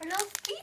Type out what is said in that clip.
Rocky.